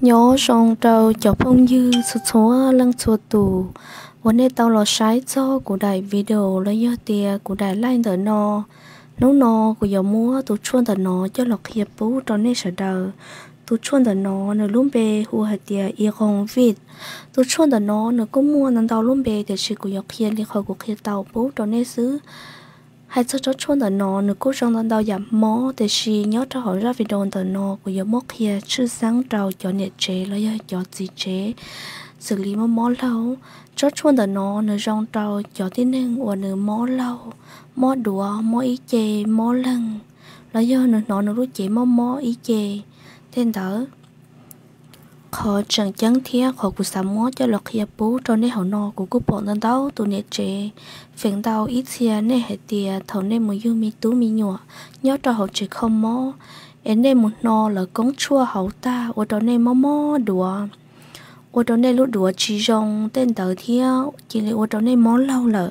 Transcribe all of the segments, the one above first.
nhớ song trâu cho phong dư số số lăng số tù. Vấn đề tao lo sai cho của đại video là do tiền của đại lai đỡ no nấu no của giờ mua tụ chuôn đỡ nó cho lọc hiệp bú cho nên sợ đời tụ chuôn đỡ nó nửa luôn bề hùa hạt tiền y không vịt. Tụ chuôn đỡ nó nửa cũng mua nằm tàu luôn bề để chỉ của dọc kia thì khỏi của kia tàu bú cho nên xứ hay cho cho cho nó nó cố trong lần đầu giảm mó để xì nhớ cho họ ra video tờ nó của giờ mốt kia, chứ sáng trào cho nhẹ chế lấy ờ, cho gì chế xử lý mà mó lâu cho cho tờ nó nó trong trào cho tin nên và nó mó lâu, mó đùa mó ý chế mó lần lấy giờ nó nó nó rút chế mó mó, ý chế tên thở khó chẳng chẳng thia khó của sắm mua cho lọc hiệp bú cho nên hậu nọ của cô bọn tân đau tụ nệ chế phiền đau ít xia nè hệ tìa, thầu nên một yêu mi tú mi nhọ nhớ cho hậu chế không mó em nên một nọ là công chua hậu ta ở đó nè mó mó đùa ở đó nè lúc đùa chỉ rong tên tờ thia chỉ là ở đó nè mó lâu lợ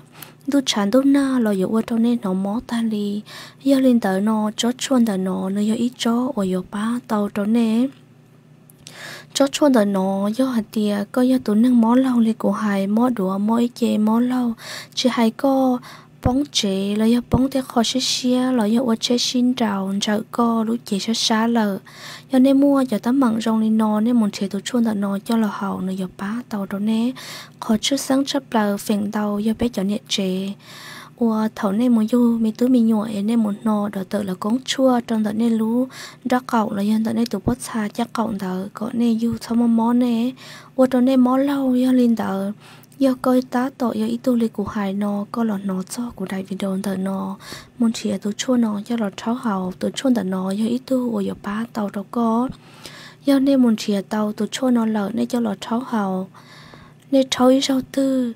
tu chán tu na lo yo ở đó nên nó mó ta li giờ lên tờ nọ cho chuan tờ nọ nó yo ít cho ở yo ba tàu đó nên cho cho đời nó do hạt tiề có do tổ nương mó lâu lì của hai mó đũa, mó ý chế mó lâu chỉ hai có bóng chế là do bóng thế khó xí xía là do ô chế xin trào trợ co, lũ chế sát xá lờ. Do nên mua cho tấm mặn rong li nó nên muốn chế tổ chua đời nó cho là hậu nó do bá tàu đó nè khó chút sáng chấp lờ phiền tàu, do bé cho nhẹ chế ua thầu nên muốn du mi tứ mi nhọ nên muốn nọ đỡ tự là con chua trong đó nên lú đó cậu là dân đó nên tụ bớt xa chắc cậu đó có nên du sau mà món nè ua trong nên món lâu do linh đó do coi tá tội do ít tu lịch của hải nọ có lọt nọ cho của đại video đỡ nọ muốn chỉ tụ chua nọ cho lọt cháu hào tụ chua đó nọ do ít tu, ua do ba tàu đó có. Do nên muốn chỉ tàu tụ chua nọ lợ nên cho lọt cháu hào nên cháu ý sau tư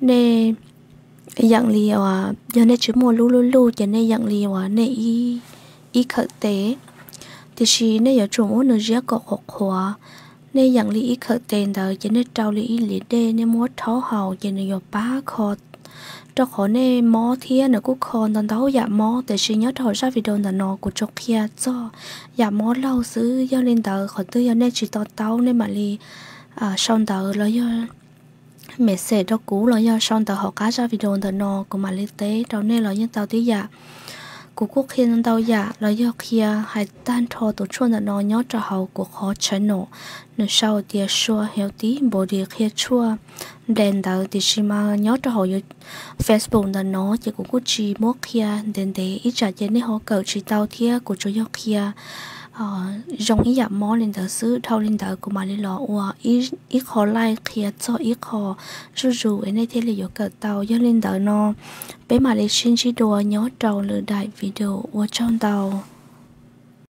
nên dạng lì à giờ này chỉ mua lu lu lu, giờ này dạng lì à này y y khởi tế. Thì chỉ này giờ chúng muốn nữa có học hóa này dạng lì y khởi tế đó giờ này trâu lì y lì đê, này mua tháo hào, giờ này giờ ba kho cho khó này mò thiên nữa cũng kho đàn đấu dạ mò để chỉ nhớ thổi ra video là nó của chọc kia cho. Dạ mò lâu xứ do lên tờ khỏi tư giờ này chỉ tao tao nên mà lì à xong tờ là do mẹ sẽ cho cú lo do son tàu họ cá cho video tờ nó của mà lý tế đầu nên là những tàu tí dạ của quốc khiên tàu dạ là do kia à, hay tan thò tổ chuông tờ nó nhớ cho hậu của khó chấn nổ. Nửa sau tia xua hiểu tí bộ địa kia chua. Đèn tàu thì chỉ mà nhớ cho hậu Facebook tờ nó chỉ của quốc chi mốt kia à, đèn để ít trả tiền để họ cầu chỉ tàu thia của chỗ kia à rong ý giảm mò lên tờ sư thâu lên tờ của mà lên lọ ua. Ý ý khó lai kia à cho ý khó rủ rủ ấy này thế là có cờ tàu do lên tờ nó bé mà lên xin chỉ đùa nhớ trâu lừa đại video ua trong tàu.